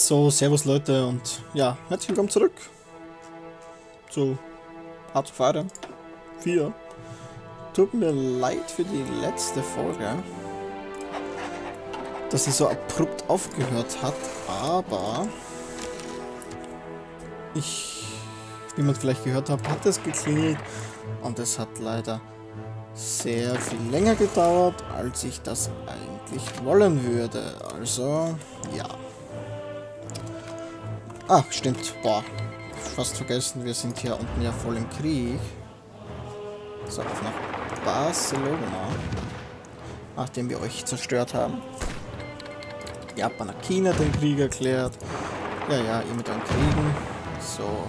So, servus Leute und ja, herzlich willkommen zurück zu Hard of Iron 4. Tut mir leid für die letzte Folge, dass sie so abrupt aufgehört hat, aber ich, wie man vielleicht gehört hat, hat es geklingelt und es hat leider sehr viel länger gedauert, als ich das eigentlich wollen würde. Also, ja. Ach, stimmt. Boah. Fast vergessen, wir sind hier unten ja voll im Krieg. So, auf nach Barcelona. Nachdem wir euch zerstört haben. Japan hat China den Krieg erklärt. Ja, ja, ihr mit euren Kriegen. So.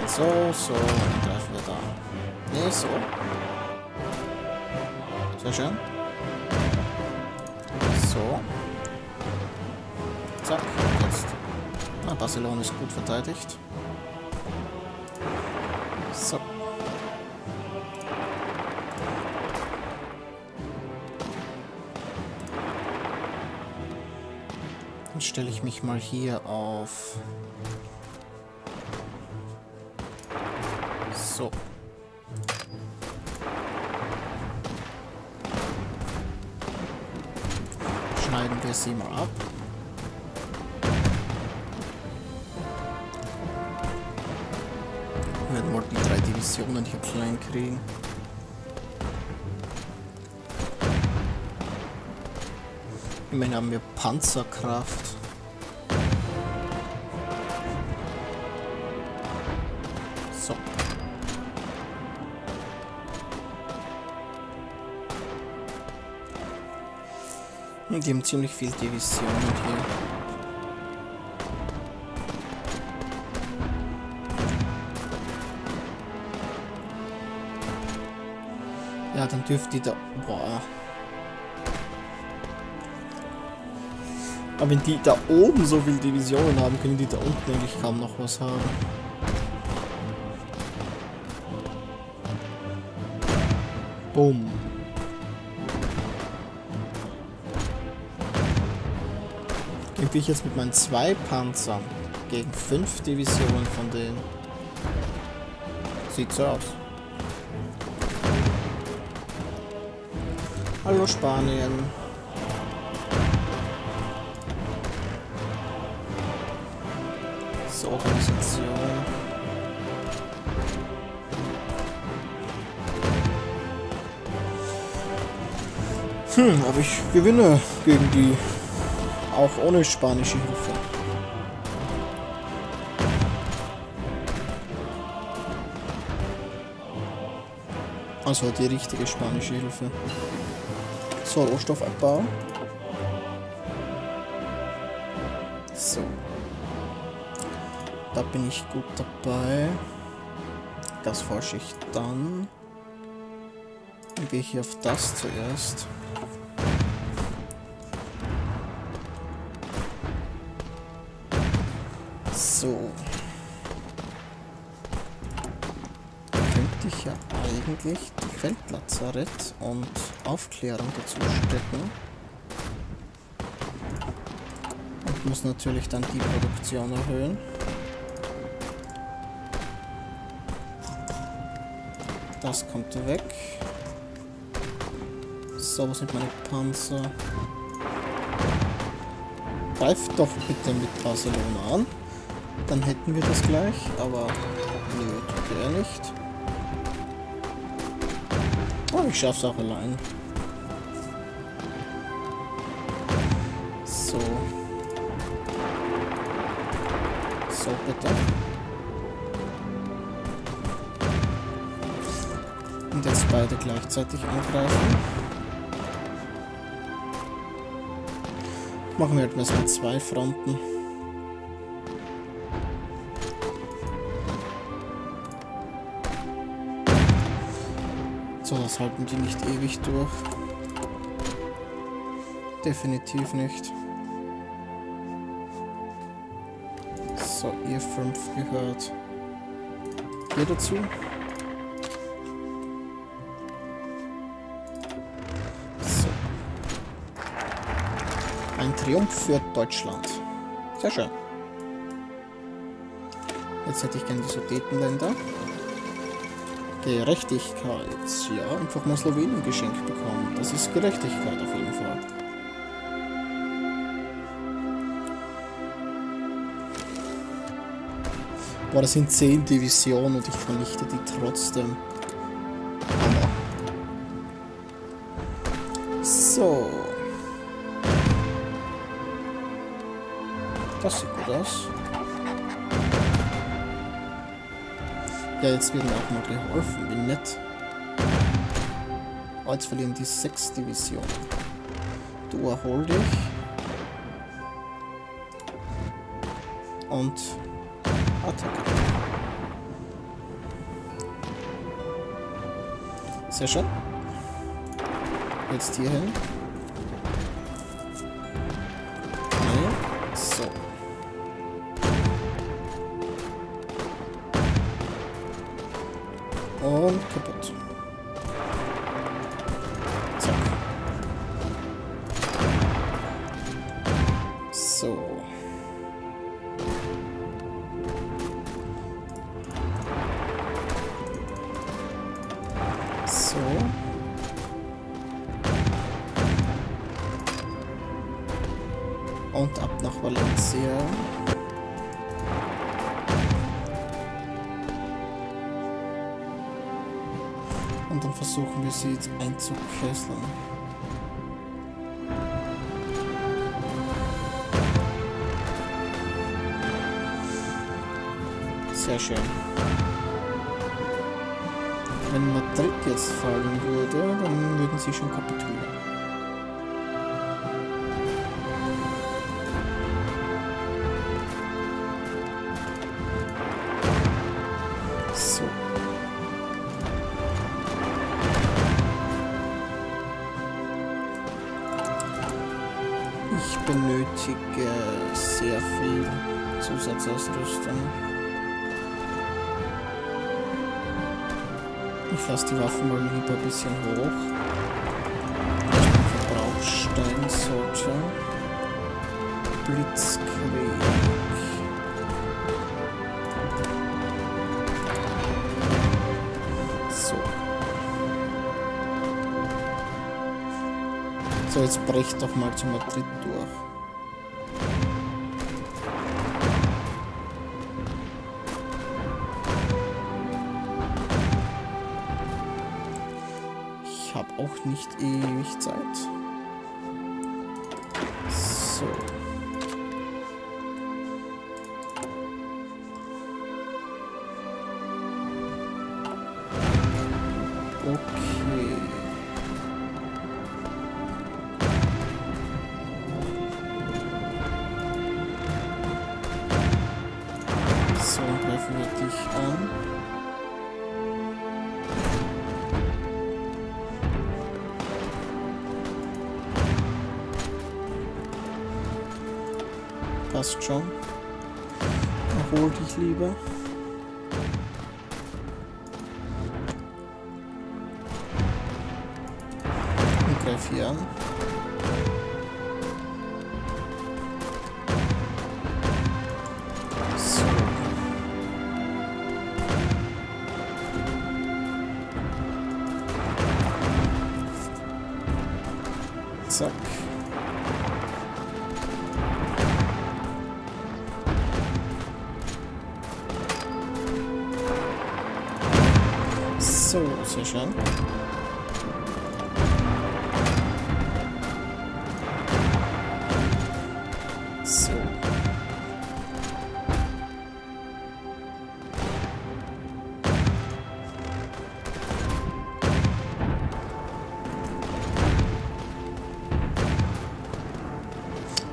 Und so, so. Dann greifen wir da. Nee, so. Sehr schön. So. Zack. Na, Barcelona ist gut verteidigt. So. Dann stelle ich mich mal hier auf. So. Schneiden wir sie mal ab. Die drei Divisionen hier klein kriegen. Immerhin haben wir Panzerkraft. So. Und die haben ziemlich viel Divisionen hier. Dann dürfte die da... Boah. Aber wenn die da oben so viele Divisionen haben, können die da unten eigentlich kaum noch was haben. Bumm. Kämpfe ich jetzt mit meinen zwei Panzern gegen fünf Divisionen von denen. Sieht so aus. Hallo Spanien. So, Organisation. Hm, aber ich gewinne gegen die. Auch ohne spanische Hilfe. Also die richtige spanische Hilfe. So, Rohstoffabbau. So. Da bin ich gut dabei. Das forsche ich dann. Dann gehe ich hier auf das zuerst. So. Könnte ich ja eigentlich die Feldlazarett und Aufklärung dazu stecken. Und muss natürlich dann die Produktion erhöhen. Das kommt weg. So, wo sind meine Panzer? Greift doch bitte mit Barcelona an. Dann hätten wir das gleich, aber nö, tut er nicht. Oh, ich schaff's auch allein. So. So, bitte. Und jetzt beide gleichzeitig angreifen. Machen wir etwas mit zwei Fronten. Das halten die nicht ewig durch. Definitiv nicht. So, ihr fünf gehört. Hier dazu. Ein Triumph für Deutschland. Sehr schön. Jetzt hätte ich gerne die Sudetenländer. Gerechtigkeit. Ja, einfach mal Slowenien geschenkt bekommen. Das ist Gerechtigkeit auf jeden Fall. Boah, das sind 10 Divisionen und ich vernichte die trotzdem. So. Das sieht gut aus. Ja, jetzt wird mir auch mal geholfen. Wie nett. Oh, jetzt verlieren die 6 Divisionen. Du erhol dich. Und Attacke. Sehr schön. Jetzt hier hin. Und dann versuchen wir sie jetzt einzukesseln. Sehr schön. Wenn Madrid jetzt fallen würde, dann würden sie schon kapitulieren. Bisschen hoch. Verbrauchsstein sollte. Blitzkrieg. So. So, jetzt brecht doch mal zu Madrid durch. Nicht ewig Zeit. So. Okay. So, greifen wir dich an. Passt schon. Erhol dich lieber. Und greif So, sehr schön. So.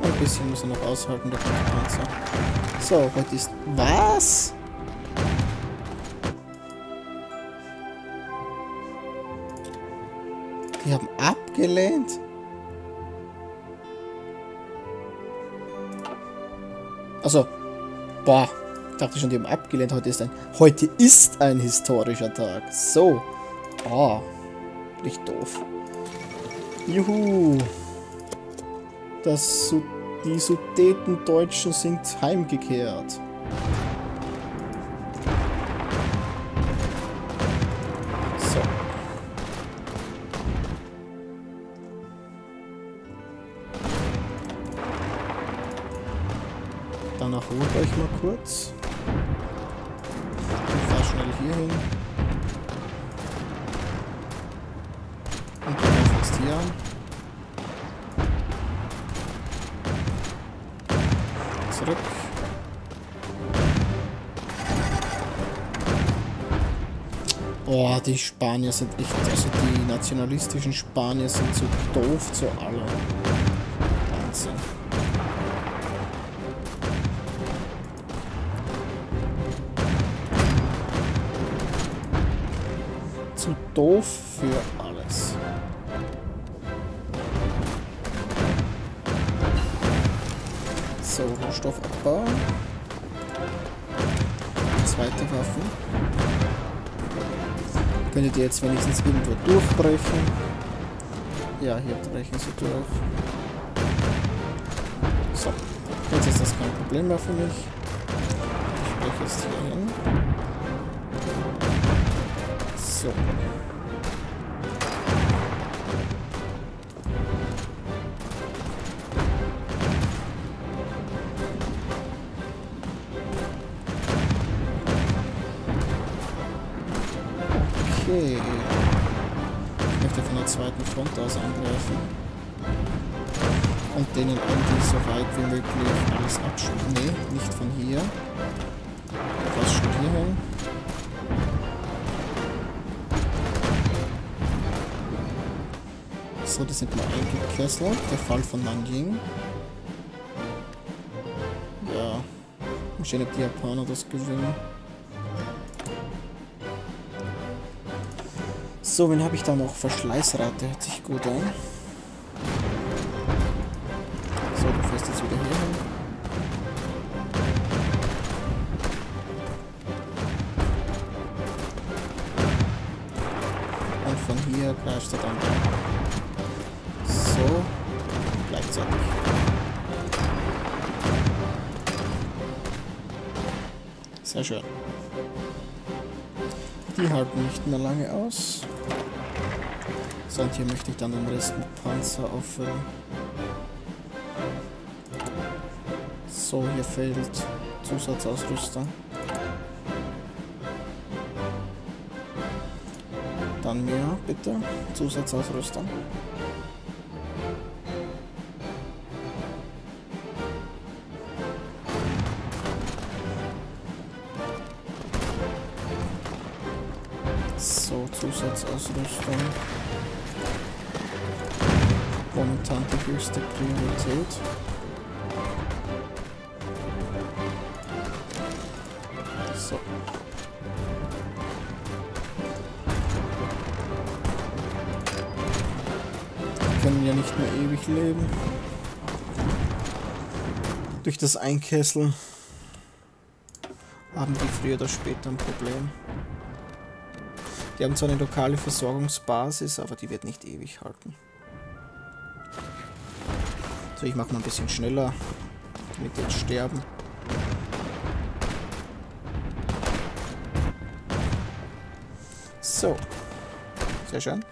Ein bisschen muss er noch aushalten, der Panzer. So, heute ist... Was? Abgelehnt? Also, boah, ich dachte schon, die haben abgelehnt. Heute ist ein, heute ist ein historischer Tag. So, ah, nicht doof. Juhu. Das, die Sudetendeutschen sind heimgekehrt. Kurz. Ich fahr schnell hier hin. Und du fängst hier an. Zurück. Boah, die Spanier sind echt, also die nationalistischen Spanier sind so doof zu allem. Wahnsinn. Doof für alles. So, Rohstoffabbau. Zweite Waffe. Könntet ihr jetzt wenigstens irgendwo durchbrechen? Ja, hier brechen sie durch. So, jetzt ist das kein Problem mehr für mich. Ich breche jetzt hier hin. So. Okay. Ich möchte von der zweiten Front aus angreifen. Und denen irgendwie so weit wie möglich alles abschneiden. Nee, nicht von hier. Fast schon hierhin. So, die sind mal eingekesselt. Der Fall von Nanjing. Ja. Mal sehen, ob die Japaner das gewinnen. So, wen habe ich da noch? Verschleißrate hört sich gut an. So gleichzeitig. Sehr schön. Die halten nicht mehr lange aus. So, und hier möchte ich dann den Rest mit Panzer auffüllen. So, hier fehlt Zusatzausrüstung. Dann mir bitte Zusatzausrüstung. So. Die können ja nicht mehr ewig leben. Durch das Einkesseln haben die früher oder später ein Problem. Die haben zwar eine lokale Versorgungsbasis, aber die wird nicht ewig halten. So, ich mache mal ein bisschen schneller, die jetzt sterben. So. Sehr schön.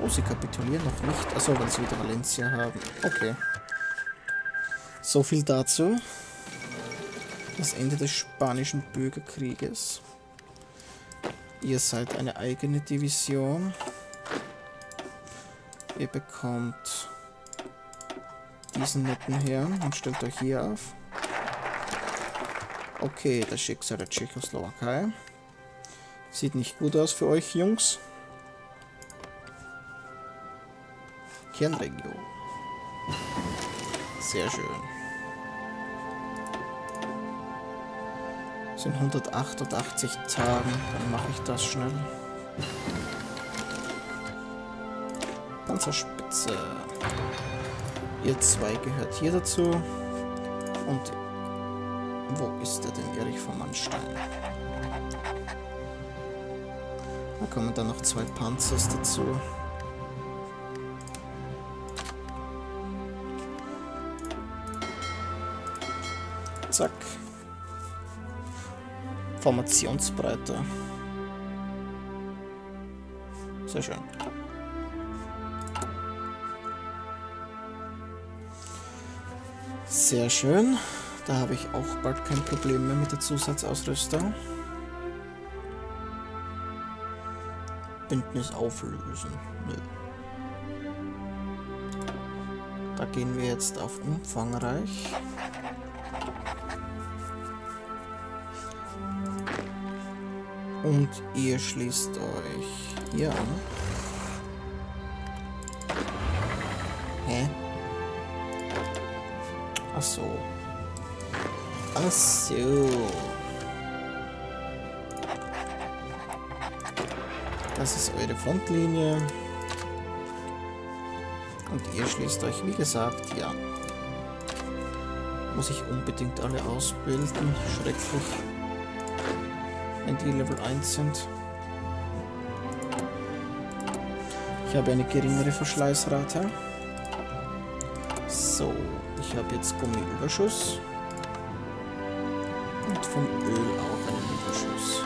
Oh, sie kapitulieren noch nicht. Achso, weil sie wieder Valencia haben. Okay. So viel dazu. Das Ende des spanischen Bürgerkrieges. Ihr seid eine eigene Division. Ihr bekommt diesen netten Herrn und stellt euch hier auf. Okay, das Schicksal der Tschechoslowakei. Sieht nicht gut aus für euch, Jungs. Kernregion. Sehr schön. sind 188 Tagen. Dann mache ich das schnell. Panzerspitze. Ihr zwei gehört hier dazu. Und wo ist der denn? Erich von Mannstein. Da kommen dann noch zwei Panzers dazu. Zack. Formationsbreite. Sehr schön. Sehr schön. Da habe ich auch bald kein Problem mehr mit der Zusatzausrüstung. Bündnis auflösen. Nö. Da gehen wir jetzt auf umfangreich. Und ihr schließt euch hier an. Ach so. Ach so. Das ist eure Frontlinie. Und ihr schließt euch, wie gesagt, ja. Muss ich unbedingt alle ausbilden. Schrecklich. Wenn die Level 1 sind. Ich habe eine geringere Verschleißrate. So, ich habe jetzt Gummiüberschuss. Und vom Öl auch einen Überschuss.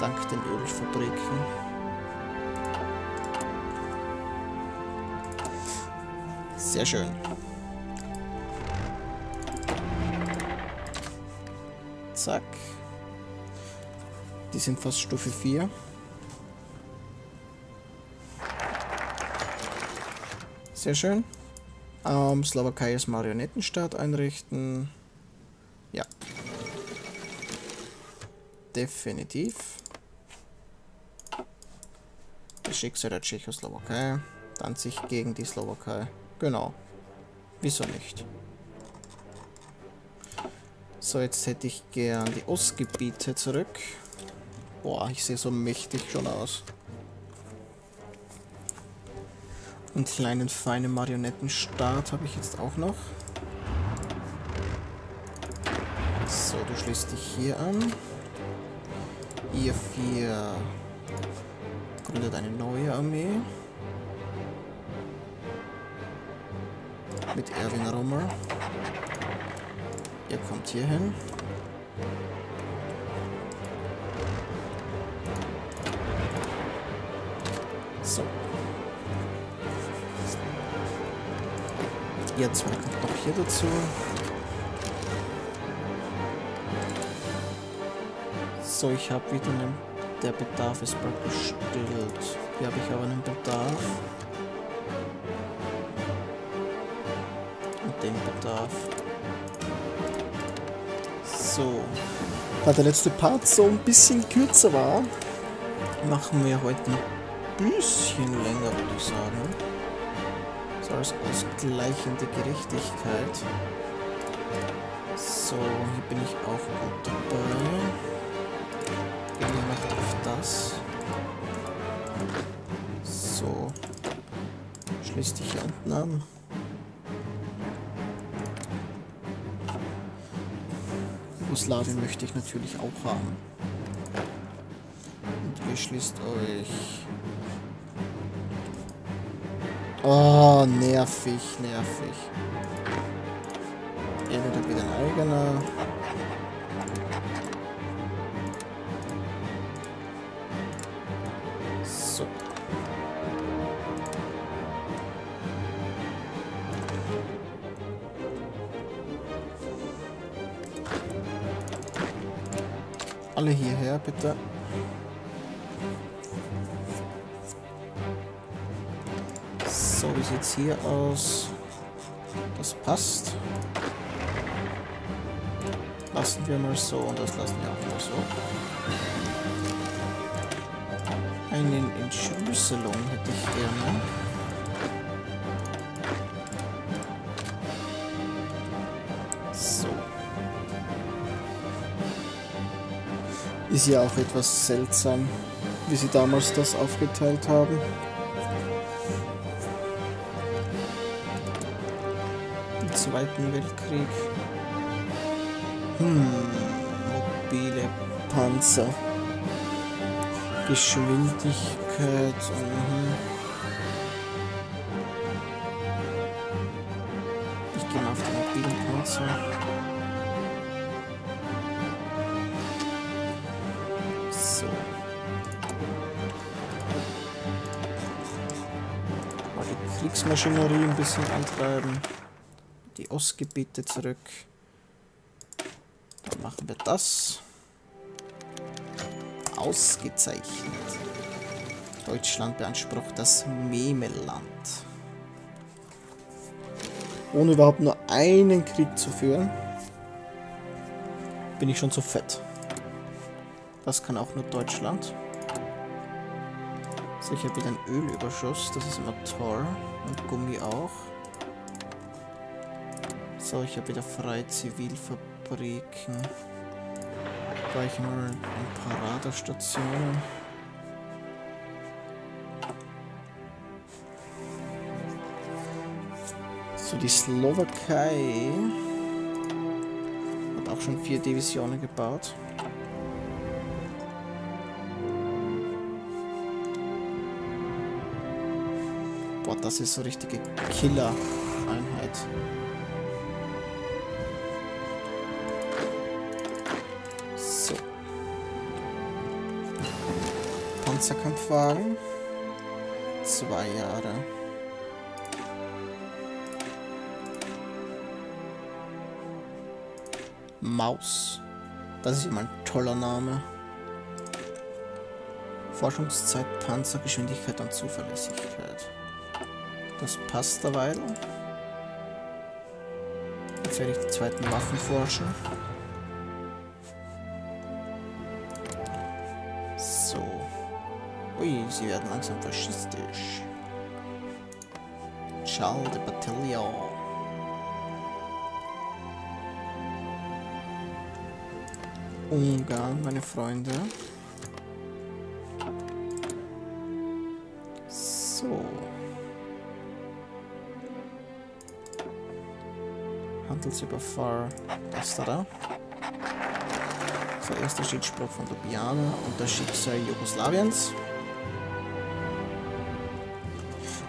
Dank den Ölfabriken. Sehr schön. Zack. Die sind fast Stufe 4. Sehr schön. Ähm, Slowakei als Marionettenstaat einrichten. Ja. Definitiv. Das Schicksal der Tschechoslowakei. Danzig gegen die Slowakei. Genau. Wieso nicht? So, jetzt hätte ich gern die Ostgebiete zurück. Boah, ich sehe so mächtig schon aus. Einen kleinen, feinen Marionettenstaat habe ich jetzt auch noch. So, du schließt dich hier an. Ihr vier gründet eine neue Armee. Mit Erwin Rommel. Ihr kommt hier hin. Zwei kommt noch hier dazu. So, ich habe wieder einen... Der Bedarf ist bald gestillt. Hier habe ich aber einen Bedarf. Und den Bedarf. So. Da der letzte Part so ein bisschen kürzer war, machen wir heute ein bisschen länger, würde ich sagen. Als ausgleichende Gerechtigkeit. So, hier bin ich auch gut dabei. Gehen wir noch auf das. So. Schließ dich unten an. Jugoslawien möchte ich natürlich auch haben. Und ihr schließt euch... Oh, nervig, nervig. Wird wieder ein eigener. So. Alle hierher, bitte. So, wie sieht's hier aus? Das passt. Lassen wir mal so und das lassen wir auch mal so. Eine Entschlüsselung hätte ich gerne. So. Ist ja auch etwas seltsam, wie sie damals das aufgeteilt haben. Zweiten Weltkrieg. Hm, mobile Panzer. Geschwindigkeit. Mhm. Ich gehe mal auf die mobilen Panzer. So. Mal die Kriegsmaschinerie ein bisschen antreiben. Die Ostgebiete zurück. Dann machen wir das. Ausgezeichnet. Deutschland beansprucht das Memelland. Ohne überhaupt nur einen Krieg zu führen, bin ich schon zu fett. Das kann auch nur Deutschland. Habe wieder einen Ölüberschuss, das ist immer toll. Und Gummi auch. So, ich habe wieder freie Zivilfabriken. Gleich mal ein paar Radarstationen. So, die Slowakei hat auch schon vier Divisionen gebaut. Boah, das ist so richtige Killer-Einheit. Panzerkampfwagen. Zwei Jahre. Maus. Das ist immer ein toller Name. Forschungszeit, Panzer, Geschwindigkeit und Zuverlässigkeit. Das passt derweil. Jetzt werde ich die zweiten Waffen forschen. Ui, sie werden langsam faschistisch. Charles de Bataillon. Ungarn, meine Freunde. So. Handelsüberfall. Das da. So, erster Schiedsspruch von Ljubljana und das Schicksal Jugoslawiens.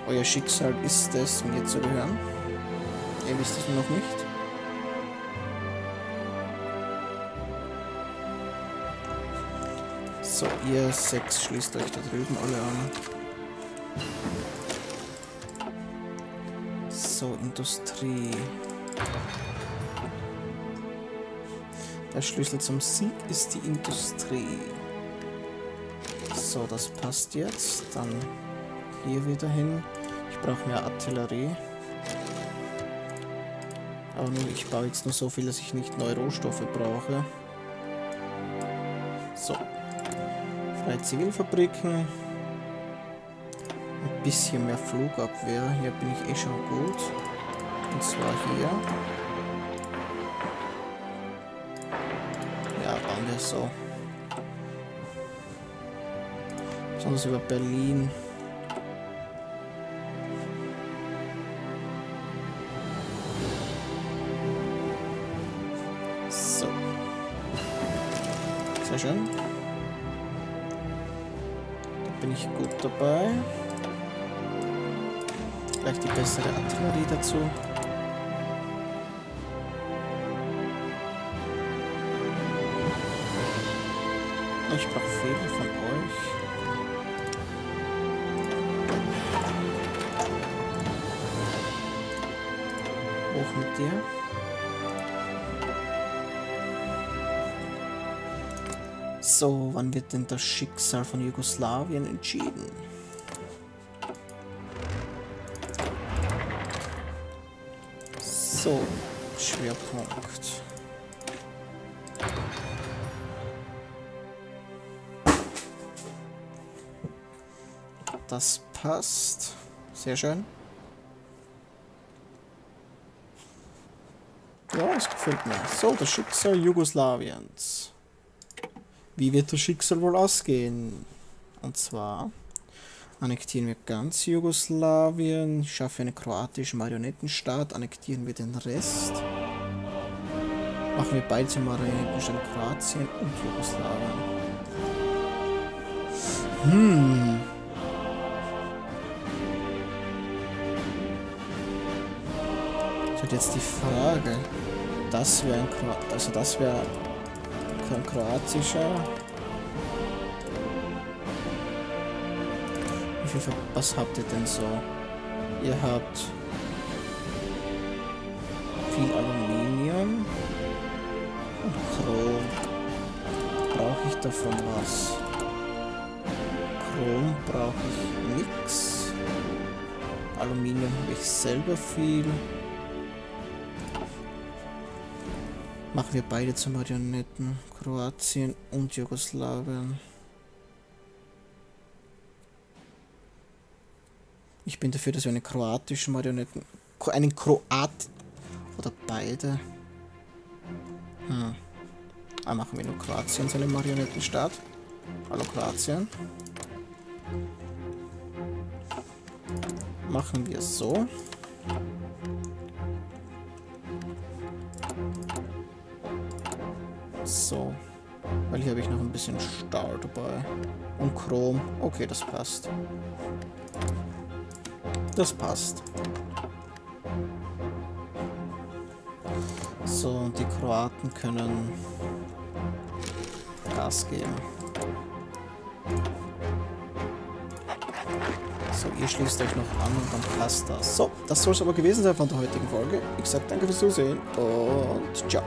Euer Schicksal ist es, mir zu gehören. Ihr wisst es noch nicht. So, ihr sechs schließt euch da drüben alle an. So, Industrie. Der Schlüssel zum Sieg ist die Industrie. So, das passt jetzt. Dann hier wieder hin. Ich brauche mehr Artillerie. Aber nur, ich baue jetzt nur so viel, dass ich nicht neue Rohstoffe brauche. So. Freie Zivilfabriken. Ein bisschen mehr Flugabwehr. Hier bin ich eh schon gut. Und zwar hier. Ja, bauen wir so. Besonders über Berlin. Schön. Da bin ich gut dabei. Gleich die bessere Artillerie dazu. Ich brauche Fehler von euch. Hoch mit dir. So, wann wird denn das Schicksal von Jugoslawien entschieden? So, Schwerpunkt. Das passt. Sehr schön. Ja, es gefällt mir. So, das Schicksal Jugoslawiens. Wie wird das Schicksal wohl ausgehen? Und zwar annektieren wir ganz Jugoslawien, schaffe einen kroatischen Marionettenstaat, annektieren wir den Rest. Machen wir beide Marionettenstaat Kroatien und Jugoslawien. Hm. Das ist jetzt die Frage. das wäre ein Kro also das wäre kein kroatischer. Wie viel Ver was habt ihr denn so? Ihr habt viel Aluminium und Chrom. Brauche ich davon was? Chrom brauche ich nichts. Aluminium habe ich selber viel. Wir beide zu Marionetten. Kroatien und Jugoslawien. Ich bin dafür, dass wir eine kroatische Marionetten... Einen Kroat... Oder beide. Hm. Ah, machen wir nur Kroatien seine Marionettenstaat. Hallo Kroatien. Machen wir es so. So. Weil hier habe ich noch ein bisschen Stahl dabei. Und Chrom. Okay, das passt. Das passt. So, und die Kroaten können Gas geben. So, ihr schließt euch noch an und dann passt das. So, das soll es aber gewesen sein von der heutigen Folge. Ich sage danke fürs Zusehen und ciao.